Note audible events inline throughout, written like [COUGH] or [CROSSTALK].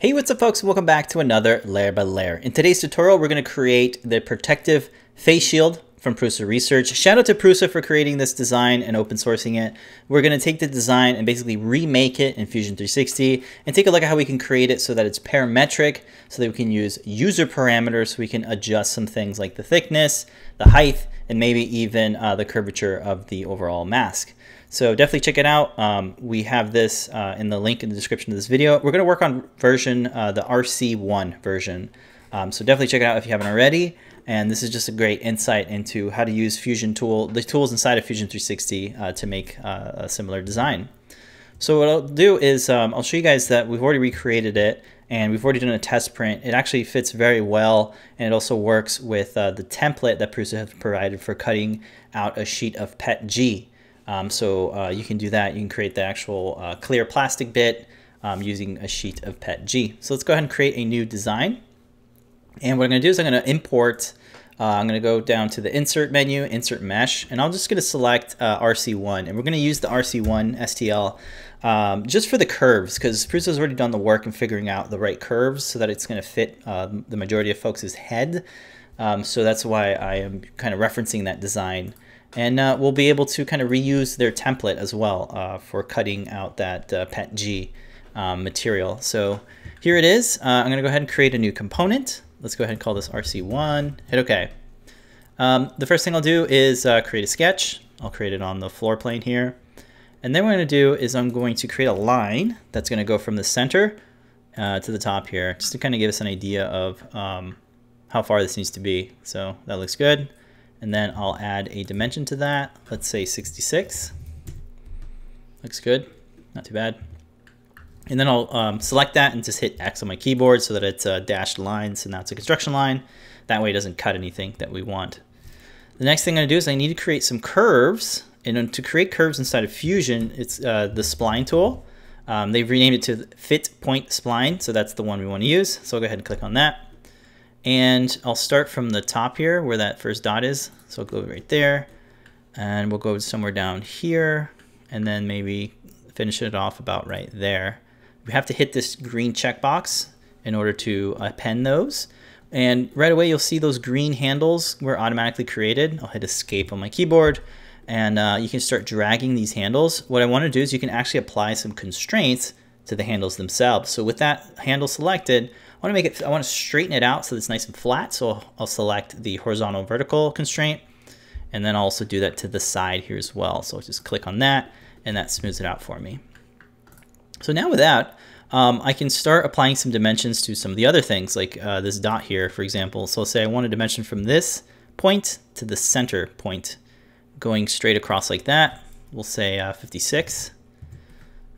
Hey, what's up folks? Welcome back to another Layer by Layer. In today's tutorial, we're going to create the protective face shield from Prusa Research. Shout out to Prusa for creating this design and open sourcing it. We're going to take the design and basically remake it in Fusion 360 and take a look at how we can create it so that it's parametric, so that we can use user parameters so we can adjust some things like the thickness, the height, and maybe even uh, the curvature of the overall mask. So definitely check it out. Um, we have this uh, in the link in the description of this video. We're going to work on version, uh, the RC1 version. Um, so definitely check it out if you haven't already. And this is just a great insight into how to use Fusion tool, the tools inside of Fusion 360 uh, to make uh, a similar design. So what I'll do is um, I'll show you guys that we've already recreated it and we've already done a test print. It actually fits very well and it also works with uh, the template that Prusa has provided for cutting out a sheet of PETG. Um, so uh, you can do that. You can create the actual uh, clear plastic bit um, using a sheet of PETG. So let's go ahead and create a new design. And what I'm going to do is I'm going to import, uh, I'm going to go down to the insert menu, insert mesh, and I'm just going to select uh, RC1. And we're going to use the RC1 STL um, just for the curves because Prusa's already done the work in figuring out the right curves so that it's going to fit um, the majority of folks' head. Um, so that's why I am kind of referencing that design. And uh, we'll be able to kind of reuse their template as well uh, for cutting out that uh, PETG um, material. So here it is. Uh, I'm going to go ahead and create a new component. Let's go ahead and call this RC1. Hit OK. Um, the first thing I'll do is uh, create a sketch. I'll create it on the floor plane here. And then what I'm going to do is I'm going to create a line that's going to go from the center to the top here, just to kind of give us an idea of um, how far this needs to be. So that looks good and then I'll add a dimension to that. Let's say 66. Looks good, not too bad. And then I'll um, select that and just hit X on my keyboard so that it's a dashed line. So now it's a construction line. That way it doesn't cut anything that we want. The next thing I'm gonna do is I need to create some curves. And to create curves inside of Fusion, it's uh, the spline tool. Um, they've renamed it to Fit Point Spline, so that's the one we wanna use. So I'll go ahead and click on that. And I'll start from the top here where that first dot is. So I'll go right there and we'll go somewhere down here and then maybe finish it off about right there. We have to hit this green checkbox in order to append those. And right away, you'll see those green handles were automatically created. I'll hit escape on my keyboard and uh, you can start dragging these handles. What I want to do is you can actually apply some constraints to the handles themselves. So with that handle selected, I want to make it, I want to straighten it out so it's nice and flat. So I'll select the horizontal vertical constraint and then I'll also do that to the side here as well. So I'll just click on that and that smooths it out for me. So now with that, um, I can start applying some dimensions to some of the other things like uh, this dot here, for example. So say I want a dimension from this point to the center point going straight across like that. We'll say uh, 56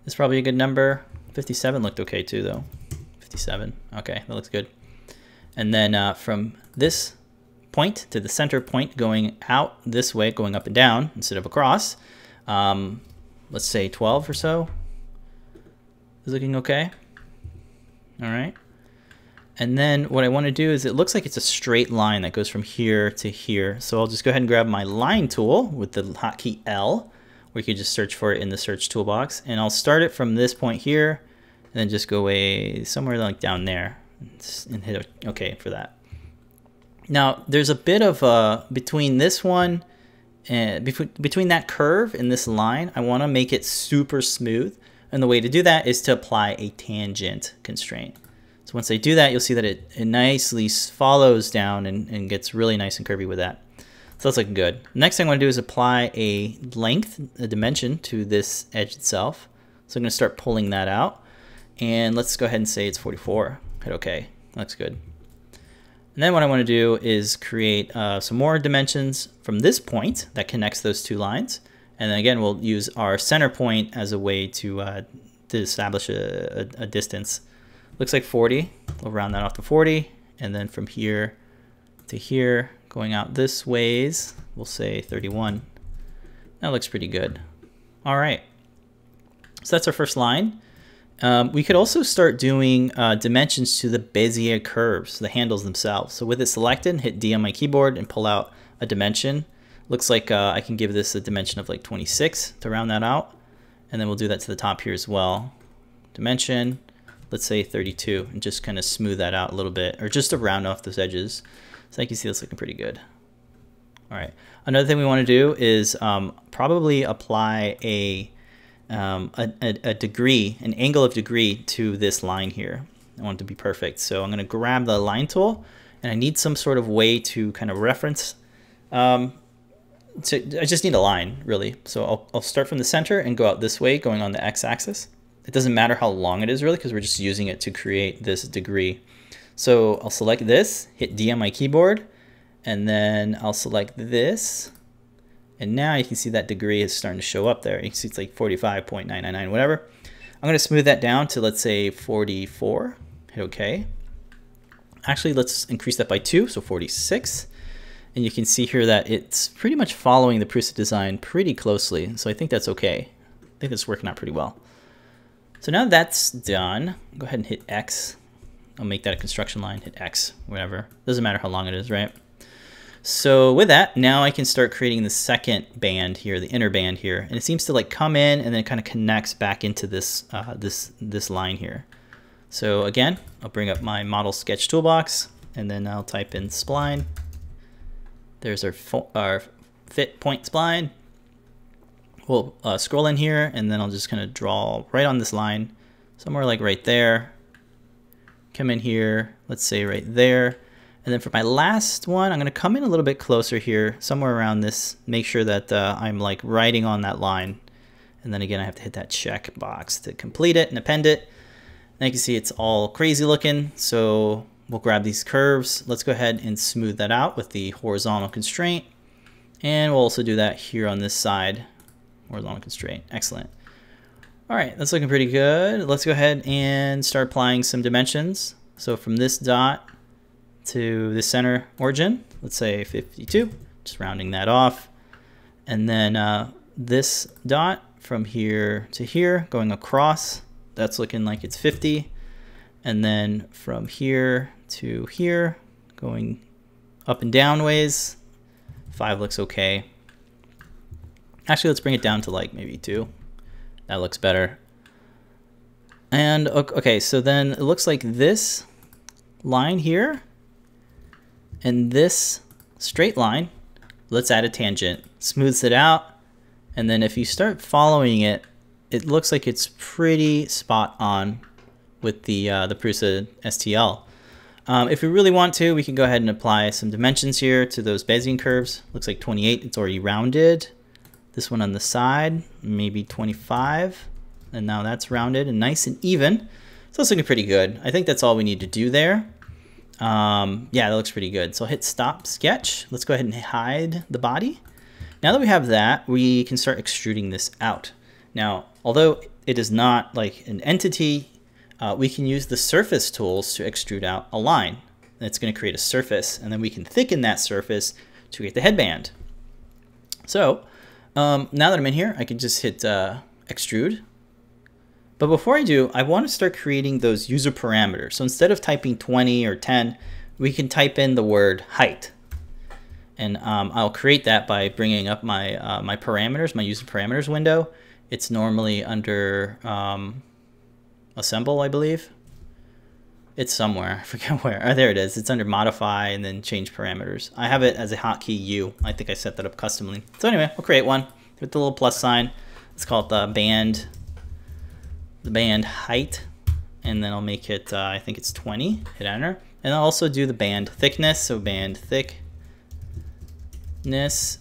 is probably a good number. 57 looked okay too though. 57. Okay, that looks good. And then uh, from this point to the center point going out this way, going up and down instead of across, um, let's say 12 or so is looking okay. All right. And then what I want to do is it looks like it's a straight line that goes from here to here. So I'll just go ahead and grab my line tool with the hotkey L, where you can just search for it in the search toolbox. And I'll start it from this point here and then just go away somewhere like down there and hit OK for that. Now there's a bit of a between this one and between that curve and this line, I want to make it super smooth. And the way to do that is to apply a tangent constraint. So once I do that, you'll see that it, it nicely follows down and, and gets really nice and curvy with that. So that's looking good. Next thing I want to do is apply a length, a dimension to this edge itself. So I'm going to start pulling that out. And let's go ahead and say it's 44. Hit OK. Looks good. And then what I want to do is create uh, some more dimensions from this point that connects those two lines. And then again, we'll use our center point as a way to, uh, to establish a, a, a, distance. Looks like 40. We'll round that off to 40. And then from here to here, going out this ways, we'll say 31. That looks pretty good. All right. So that's our first line. Um, we could also start doing uh, dimensions to the Bezier curves, the handles themselves. So with it selected, hit D on my keyboard and pull out a dimension. Looks like uh, I can give this a dimension of like 26 to round that out. And then we'll do that to the top here as well. Dimension, let's say 32, and just kind of smooth that out a little bit, or just to round off those edges. So I can see that's looking pretty good. All right. Another thing we want to do is um, probably apply a, um, a, a, degree, an angle of degree to this line here. I want it to be perfect. So I'm going to grab the line tool and I need some sort of way to kind of reference. Um, so I just need a line really. So I'll, I'll start from the center and go out this way going on the x-axis. It doesn't matter how long it is really because we're just using it to create this degree. So I'll select this, hit D on my keyboard, and then I'll select this. And now you can see that degree is starting to show up there. You can see it's like 45.999, whatever. I'm going to smooth that down to, let's say, 44. Hit OK. Actually, let's increase that by 2, so 46. And you can see here that it's pretty much following the Prusa design pretty closely. So I think that's OK. I think that's working out pretty well. So now that's done, go ahead and hit X. I'll make that a construction line, hit X, whatever. Doesn't matter how long it is, right? So with that, now I can start creating the second band here, the inner band here, and it seems to like come in and then it kind of connects back into this uh, this this line here. So again, I'll bring up my model sketch toolbox and then I'll type in spline. There's our, our fit point spline. We'll uh, scroll in here and then I'll just kind of draw right on this line, somewhere like right there. Come in here, let's say right there. And then for my last one, I'm going to come in a little bit closer here, somewhere around this, make sure that uh, I'm like writing on that line. And then again, I have to hit that check box to complete it and append it. And you can see it's all crazy looking. So we'll grab these curves. Let's go ahead and smooth that out with the horizontal constraint. And we'll also do that here on this side, horizontal constraint. Excellent. All right, that's looking pretty good. Let's go ahead and start applying some dimensions. So from this dot to the center origin, let's say 52, just rounding that off. And then uh, this dot from here to here going across, that's looking like it's 50. And then from here to here, going up and down ways, five looks okay. Actually, let's bring it down to like maybe two. That looks better. And okay, so then it looks like this line here and this straight line, let's add a tangent, smooths it out. And then if you start following it, it looks like it's pretty spot on with the, uh, the Prusa STL. Um, if we really want to, we can go ahead and apply some dimensions here to those Bezier curves. Looks like 28, it's already rounded. This one on the side, maybe 25. And now that's rounded and nice and even. So it's looking pretty good. I think that's all we need to do there. Um, yeah, that looks pretty good. So I'll hit stop sketch. Let's go ahead and hide the body. Now that we have that, we can start extruding this out. Now, although it is not like an entity, uh, we can use the surface tools to extrude out a line. It's going to create a surface, and then we can thicken that surface to create the headband. So um, now that I'm in here, I can just hit uh, extrude. But before I do, I want to start creating those user parameters. So instead of typing 20 or 10, we can type in the word height. And um, I'll create that by bringing up my, uh, my parameters, my user parameters window. It's normally under um, assemble, I believe. It's somewhere, [LAUGHS] I forget where. Oh, there it is. It's under modify and then change parameters. I have it as a hotkey U. I think I set that up customly. So anyway, we'll create one with the little plus sign. Let's call it the band the band height and then I'll make it, uh, I think it's 20, hit enter. And I'll also do the band thickness, so band thickness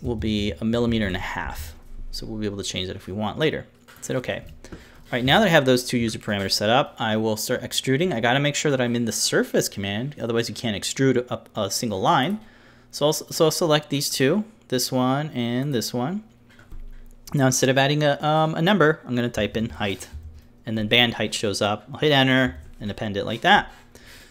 will be a millimeter and a half. So we'll be able to change that if we want later. Said okay. All right, now that I have those two user parameters set up, I will start extruding. I gotta make sure that I'm in the surface command, otherwise you can't extrude up a single line. So I'll, so I'll select these two, this one and this one. Now instead of adding a, um, a number, I'm gonna type in height and then band height shows up. I'll hit enter and append it like that.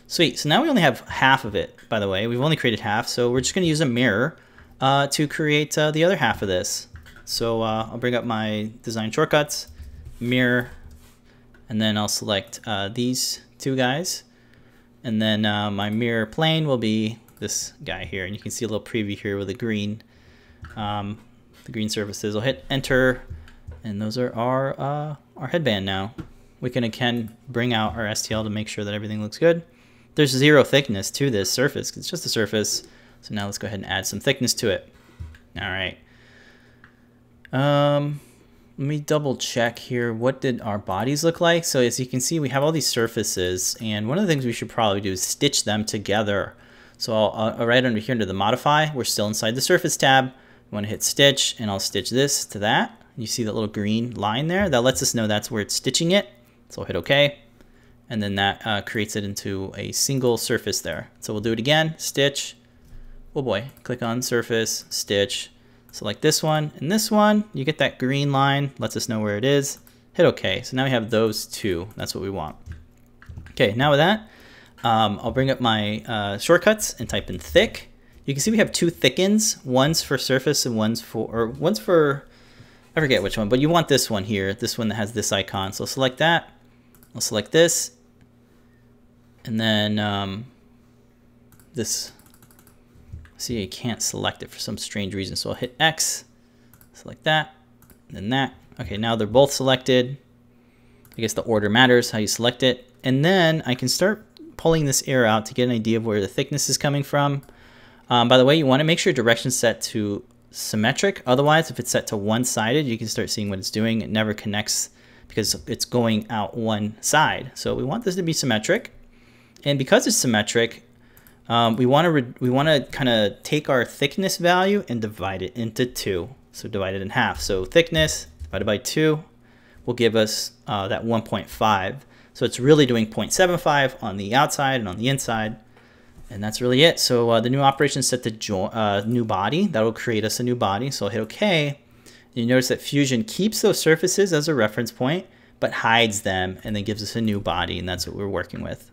Sweet, so now we only have half of it, by the way. We've only created half, so we're just gonna use a mirror uh, to create uh, the other half of this. So uh, I'll bring up my design shortcuts, mirror, and then I'll select uh, these two guys. And then uh, my mirror plane will be this guy here. And you can see a little preview here with the green, um, the green surfaces. I'll hit enter, and those are our, uh, our headband now. we can again bring out our STL to make sure that everything looks good. There's zero thickness to this surface. It's just a surface. So now let's go ahead and add some thickness to it. All right. Um, let me double check here. What did our bodies look like? So as you can see, we have all these surfaces. And one of the things we should probably do is stitch them together. So I'll, I'll right under here under the modify, we're still inside the surface tab. I want to hit stitch and I'll stitch this to that. You see that little green line there? That lets us know that's where it's stitching it. So I'll hit OK. And then that uh, creates it into a single surface there. So we'll do it again, stitch. Oh boy, click on surface, stitch. Select this one and this one. You get that green line, lets us know where it is. Hit OK. So now we have those two. That's what we want. Okay, now with that, um, I'll bring up my uh, shortcuts and type in thick. You can see we have two thickens. One's for surface and one's for, or one's for, I forget which one, but you want this one here, this one that has this icon. So select that. I'll select this. And then um, this, see I can't select it for some strange reason. So I'll hit X, select that, then that. Okay, now they're both selected. I guess the order matters, how you select it. And then I can start pulling this air out to get an idea of where the thickness is coming from. Um, by the way, you want to make sure direction set to symmetric. Otherwise, if it's set to one-sided, you can start seeing what it's doing. It never connects because it's going out one side. So we want this to be symmetric. And because it's symmetric, um, we want to we want to kind of take our thickness value and divide it into two. So divide it in half. So thickness divided by two will give us uh, that 1.5. So it's really doing 0.75 on the outside and on the inside. And that's really it. So uh, the new operation set the uh, new body. That will create us a new body. So I'll hit OK. You notice that Fusion keeps those surfaces as a reference point, but hides them and then gives us a new body. And that's what we're working with.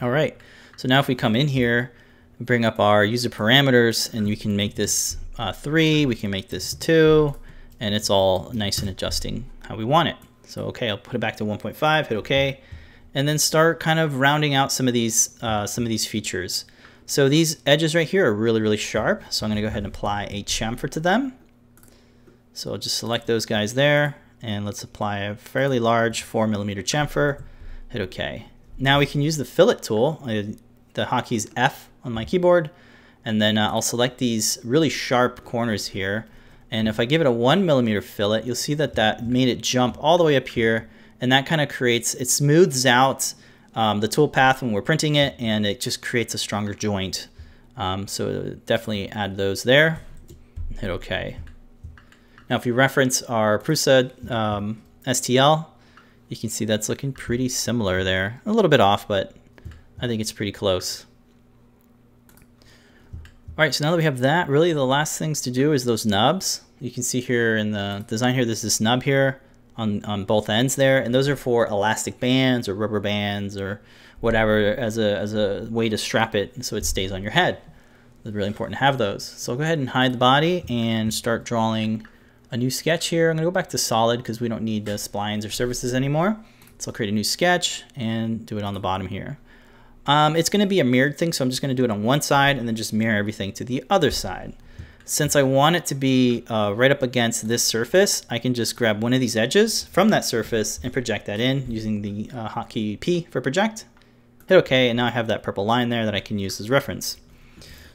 All right. So now if we come in here, bring up our user parameters, and you can make this uh, 3, we can make this 2, and it's all nice and adjusting how we want it. So okay, I'll put it back to 1.5, hit OK, and then start kind of rounding out some of these uh, some of these features. So these edges right here are really, really sharp. So I'm going to go ahead and apply a chamfer to them. So I'll just select those guys there, and let's apply a fairly large 4 millimeter chamfer. Hit OK. Now we can use the fillet tool. The hotkey is F on my keyboard, and then uh, I'll select these really sharp corners here and if I give it a one millimeter fillet, you'll see that that made it jump all the way up here. And that kind of creates, it smooths out um, the tool path when we're printing it and it just creates a stronger joint. Um, so definitely add those there. Hit OK. Now if we reference our Prusa um, STL, you can see that's looking pretty similar there. A little bit off, but I think it's pretty close. All right, so now that we have that, really the last things to do is those nubs. You can see here in the design here, there's this nub here on, on both ends there, and those are for elastic bands or rubber bands or whatever as a, as a way to strap it so it stays on your head. It's really important to have those. So go ahead and hide the body and start drawing a new sketch here. I'm gonna go back to solid because we don't need the splines or surfaces anymore. So I'll create a new sketch and do it on the bottom here. Um, it's going to be a mirrored thing, so I'm just going to do it on one side and then just mirror everything to the other side. Since I want it to be uh, right up against this surface, I can just grab one of these edges from that surface and project that in using the uh, hotkey P for project. Hit OK, and now I have that purple line there that I can use as reference.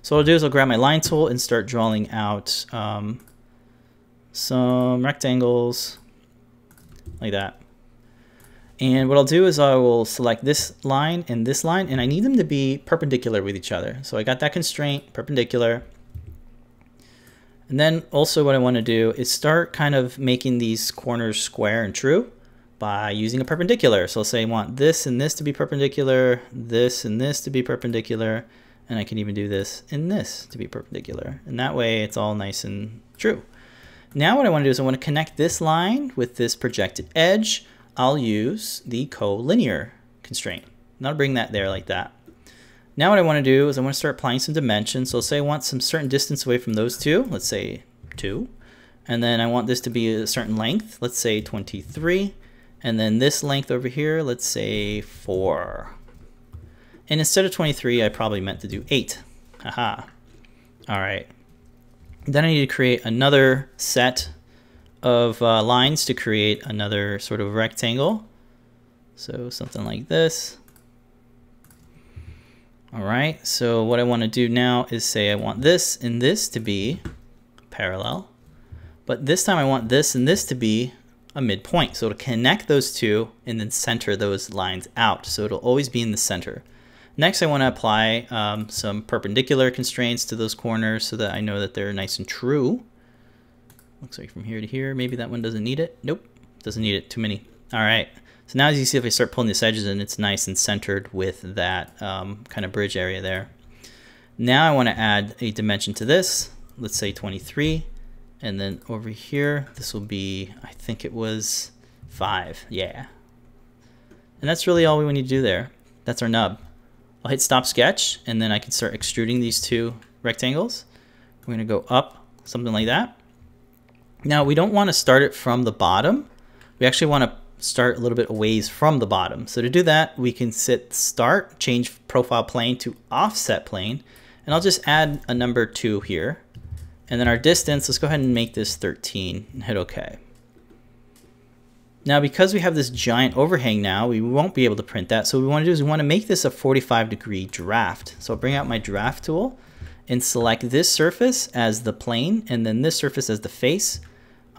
So what I'll do is I'll grab my line tool and start drawing out um, some rectangles like that. And what I'll do is I will select this line and this line, and I need them to be perpendicular with each other. So I got that constraint, perpendicular. And then also what I want to do is start kind of making these corners square and true by using a perpendicular. So I'll say I want this and this to be perpendicular, this and this to be perpendicular, and I can even do this and this to be perpendicular. And that way it's all nice and true. Now what I want to do is I want to connect this line with this projected edge I'll use the collinear constraint. And I'll bring that there like that. Now what I want to do is I want to start applying some dimensions. So let's say I want some certain distance away from those two. Let's say 2. And then I want this to be a certain length. Let's say 23. And then this length over here, let's say 4. And instead of 23, I probably meant to do 8. Haha. All right. Then I need to create another set of uh, lines to create another sort of rectangle. So something like this. All right, so what I want to do now is say I want this and this to be parallel, but this time I want this and this to be a midpoint. So to connect those two and then center those lines out. So it'll always be in the center. Next, I want to apply um, some perpendicular constraints to those corners so that I know that they're nice and true. Looks like from here to here, maybe that one doesn't need it. Nope, doesn't need it, too many. All right, so now as you see, if I start pulling these edges in, it's nice and centered with that um, kind of bridge area there. Now I want to add a dimension to this, let's say 23. And then over here, this will be, I think it was five, yeah. And that's really all we need to do there. That's our nub. I'll hit stop sketch and then I can start extruding these two rectangles. We're gonna go up, something like that. Now we don't wanna start it from the bottom. We actually wanna start a little bit ways from the bottom. So to do that, we can sit start, change profile plane to offset plane, and I'll just add a number two here. And then our distance, let's go ahead and make this 13 and hit okay. Now, because we have this giant overhang now, we won't be able to print that. So what we want to do is we want to make this a 45 degree draft. So I'll bring out my draft tool and select this surface as the plane and then this surface as the face.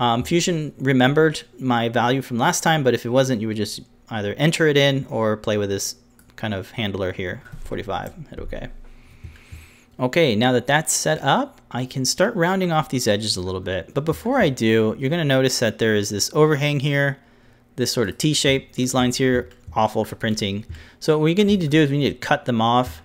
Um, Fusion remembered my value from last time, but if it wasn't, you would just either enter it in or play with this kind of handler here, 45, hit OK. Okay, now that that's set up, I can start rounding off these edges a little bit. But before I do, you're going to notice that there is this overhang here this sort of T-shape. These lines here, awful for printing. So what we need to do is we need to cut them off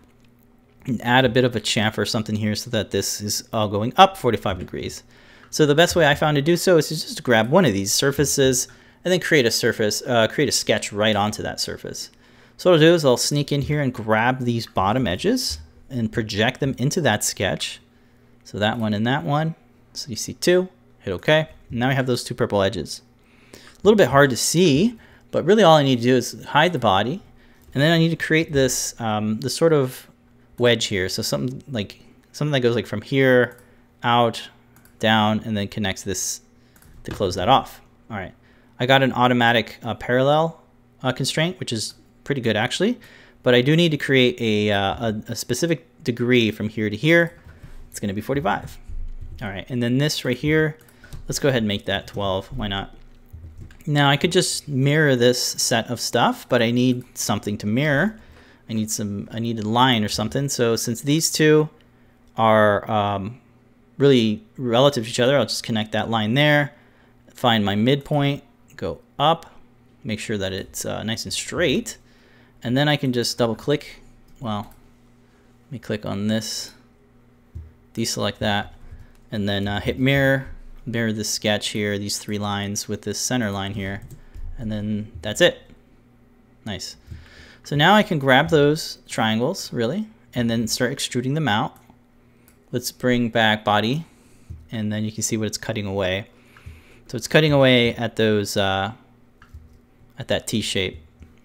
and add a bit of a chamfer or something here so that this is all going up 45 degrees. So the best way I found to do so is to just grab one of these surfaces and then create a surface, uh, create a sketch right onto that surface. So what I'll do is I'll sneak in here and grab these bottom edges and project them into that sketch. So that one and that one. So you see two, hit OK. Now we have those two purple edges A little bit hard to see, but really all I need to do is hide the body. And then I need to create this, um, this sort of wedge here. So something like something that goes like from here out, down, and then connects this to close that off. All right. I got an automatic uh, parallel uh, constraint, which is pretty good actually. But I do need to create a, uh, a, a specific degree from here to here. It's going to be 45. All right. And then this right here, let's go ahead and make that 12. Why not? Now I could just mirror this set of stuff, but I need something to mirror. I need some, I need a line or something. So since these two are um, really relative to each other, I'll just connect that line there, find my midpoint, go up, make sure that it's uh, nice and straight. And then I can just double click, well, let me click on this, deselect that, and then uh, hit mirror, mirror this sketch here, these three lines with this center line here, and then that's it. Nice. So now I can grab those triangles, really, and then start extruding them out. Let's bring back body, and then you can see what it's cutting away. So it's cutting away at those, uh, at that T shape,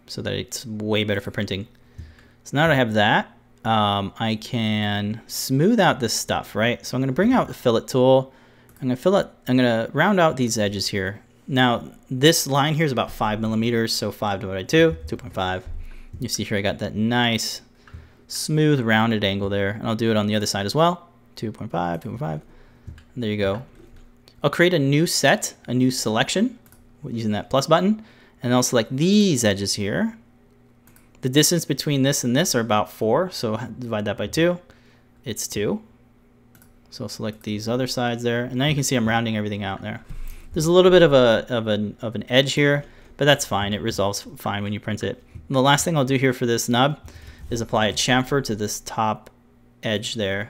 so that it's way better for printing. So now that I have that, um, I can smooth out this stuff, right? So I'm going to bring out the fillet tool, I'm gonna fill it, I'm gonna round out these edges here. Now, this line here is about five millimeters, so five divided by two, 2.5. You see here I got that nice, smooth, rounded angle there, and I'll do it on the other side as well. 2.5, 2.5, there you go. I'll create a new set, a new selection, using that plus button, and I'll select these edges here. The distance between this and this are about four, so divide that by two, it's two. So I'll select these other sides there. And now you can see I'm rounding everything out there. There's a little bit of, a, of, an, of an edge here, but that's fine. It resolves fine when you print it. And the last thing I'll do here for this nub is apply a chamfer to this top edge there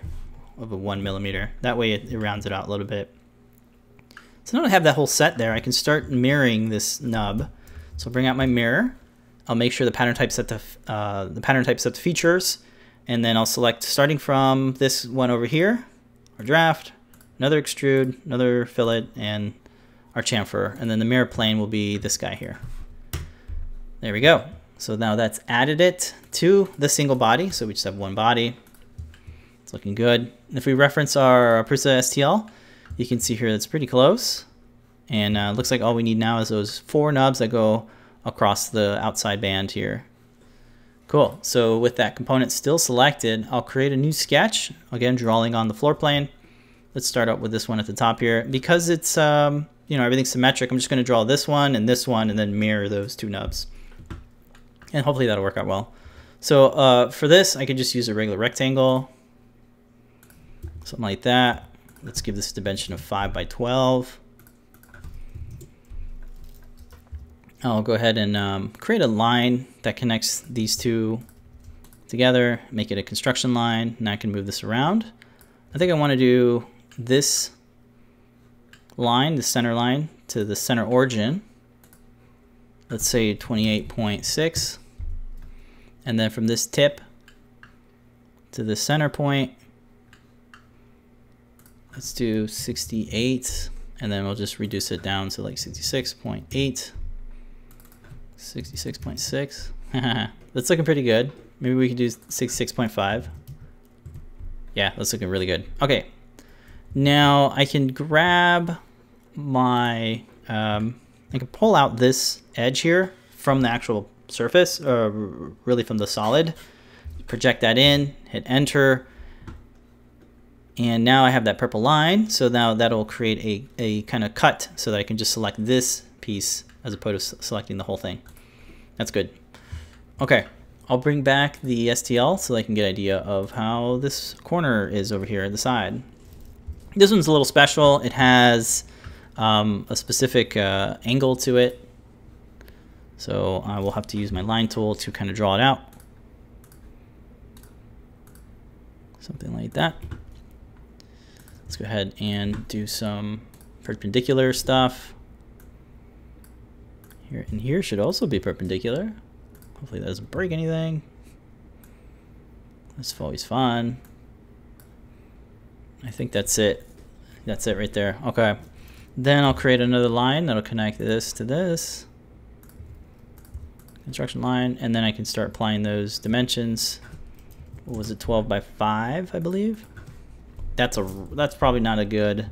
of a one millimeter. That way it, it rounds it out a little bit. So now I have that whole set there, I can start mirroring this nub. So I'll bring out my mirror. I'll make sure the pattern type set to uh, the pattern type set to features, and then I'll select starting from this one over here, our draft, another extrude, another fillet, and our chamfer. And then the mirror plane will be this guy here. There we go. So now that's added it to the single body. So we just have one body. It's looking good. if we reference our Prusa STL, you can see here that's pretty close. And uh, looks like all we need now is those four nubs that go across the outside band here. Cool. So with that component still selected, I'll create a new sketch. Again, drawing on the floor plane. Let's start out with this one at the top here. Because it's, um, you know, everything's symmetric, I'm just going to draw this one and this one and then mirror those two nubs. And hopefully that'll work out well. So uh, for this, I could just use a regular rectangle. Something like that. Let's give this a dimension of 5 by 12. I'll go ahead and um, create a line that connects these two together, make it a construction line. and I can move this around. I think I want to do this line, the center line, to the center origin. Let's say 28.6. And then from this tip to the center point, let's do 68. And then we'll just reduce it down to like 66.8. 66.6. [LAUGHS] that's looking pretty good. Maybe we could do 66.5. Yeah, that's looking really good. Okay. Now I can grab my, um, I can pull out this edge here from the actual surface, uh, or really from the solid. Project that in, hit enter. And now I have that purple line. So now that'll create a, a kind of cut so that I can just select this piece as opposed to selecting the whole thing. That's good. Okay, I'll bring back the STL so I can get an idea of how this corner is over here at the side. This one's a little special. It has um, a specific uh, angle to it. So I will have to use my line tool to kind of draw it out. Something like that. Let's go ahead and do some perpendicular stuff. Here and here should also be perpendicular. Hopefully that doesn't break anything. That's always fun. I think that's it. That's it right there. Okay. Then I'll create another line that'll connect this to this. Construction line. And then I can start applying those dimensions. What was it, 12 by 5, I believe? That's a that's probably not a good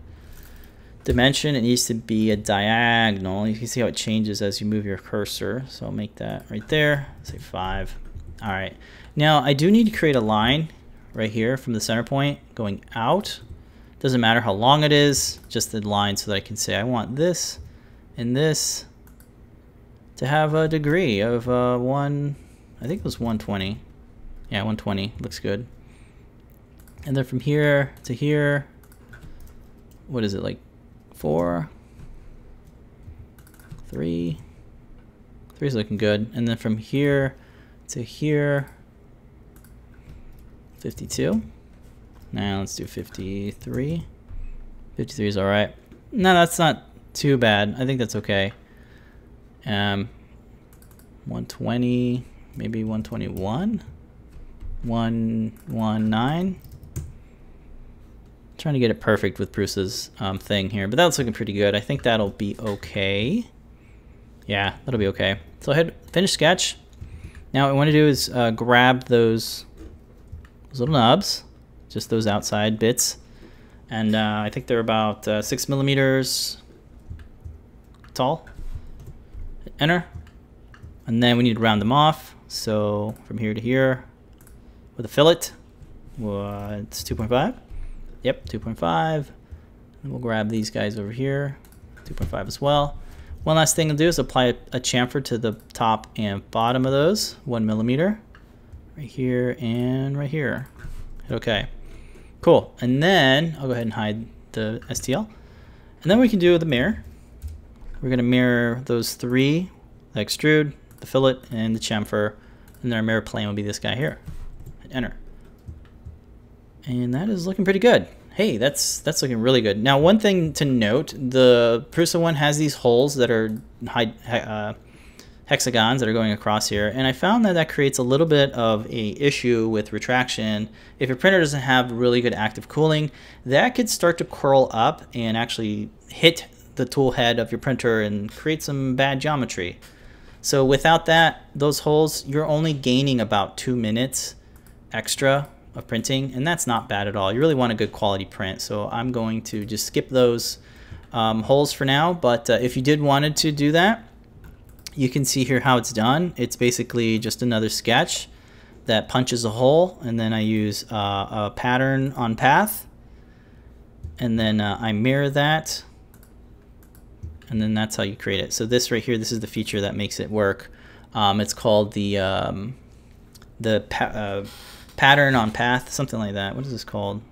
dimension, it needs to be a diagonal. You can see how it changes as you move your cursor. So I'll make that right there, say five. All right, now I do need to create a line right here from the center point going out. Doesn't matter how long it is, just the line so that I can say I want this and this to have a degree of uh, one, I think it was 120. Yeah, 120, looks good. And then from here to here, what is it, like four, three, three is looking good. And then from here to here, 52. Now let's do 53. 53 is all right. No, that's not too bad. I think that's okay. Um, 120, maybe 121, 119 trying to get it perfect with Prusa's um, thing here, but that's looking pretty good. I think that'll be okay. Yeah, that'll be okay. So I hit finish sketch. Now what I want to do is uh, grab those, those little nubs, just those outside bits, and uh, I think they're about uh, six millimeters tall. Hit enter, and then we need to round them off. So from here to here, with a fillet, well, it's 2.5. Yep, 2.5. And we'll grab these guys over here, 2.5 as well. One last thing to do is apply a, chamfer to the top and bottom of those, one millimeter, right here and right here. Hit Okay, cool. And then I'll go ahead and hide the STL. And then we can do the mirror. We're gonna mirror those three, the extrude, the fillet, and the chamfer. And then our mirror plane will be this guy here. Hit enter. And that is looking pretty good. Hey, that's that's looking really good. Now, one thing to note, the Prusa one has these holes that are high, uh, hexagons that are going across here, and I found that that creates a little bit of a issue with retraction. If your printer doesn't have really good active cooling, that could start to curl up and actually hit the tool head of your printer and create some bad geometry. So without that, those holes, you're only gaining about two minutes extra of printing, and that's not bad at all. You really want a good quality print, so I'm going to just skip those um, holes for now, but uh, if you did wanted to do that, you can see here how it's done. It's basically just another sketch that punches a hole and then I use uh, a pattern on path and then uh, I mirror that and then that's how you create it. So this right here, this is the feature that makes it work. Um, it's called the um, the pa uh, pattern on path, something like that. What is this called?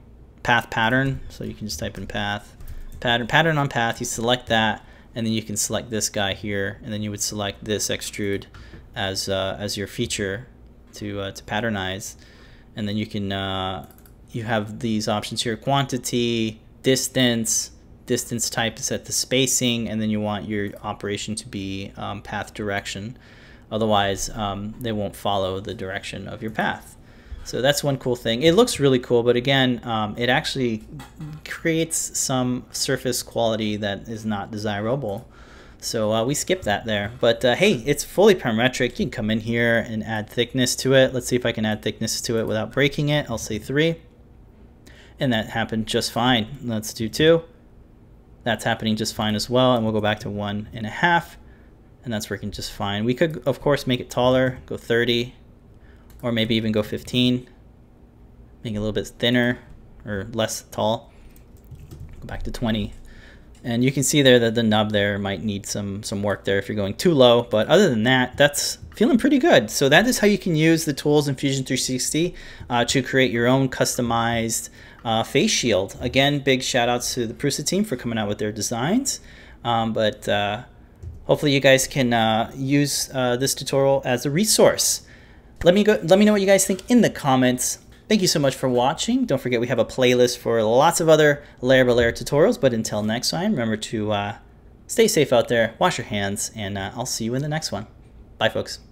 Path pattern. So you can just type in path pattern pattern on path. You select that, and then you can select this guy here, and then you would select this extrude as uh, as your feature to uh, to patternize, and then you can uh, you have these options here: quantity, distance, distance type is set the spacing, and then you want your operation to be um, path direction. Otherwise, um, they won't follow the direction of your path. So that's one cool thing. It looks really cool, but again, um, it actually creates some surface quality that is not desirable. So uh, we skip that there. But uh, hey, it's fully parametric. You can come in here and add thickness to it. Let's see if I can add thickness to it without breaking it. I'll say three. And that happened just fine. Let's do two. That's happening just fine as well. And we'll go back to one and a half and that's working just fine. We could, of course, make it taller, go 30, or maybe even go 15, make it a little bit thinner or less tall. Go back to 20. And you can see there that the nub there might need some, some work there if you're going too low. But other than that, that's feeling pretty good. So that is how you can use the tools in Fusion 360 uh, to create your own customized uh, face shield. Again, big shout outs to the Prusa team for coming out with their designs. Um, but uh, hopefully you guys can uh, use uh, this tutorial as a resource. Let me go. Let me know what you guys think in the comments. Thank you so much for watching. Don't forget we have a playlist for lots of other layer by layer tutorials. But until next time, remember to uh, stay safe out there, wash your hands, and uh, I'll see you in the next one. Bye, folks.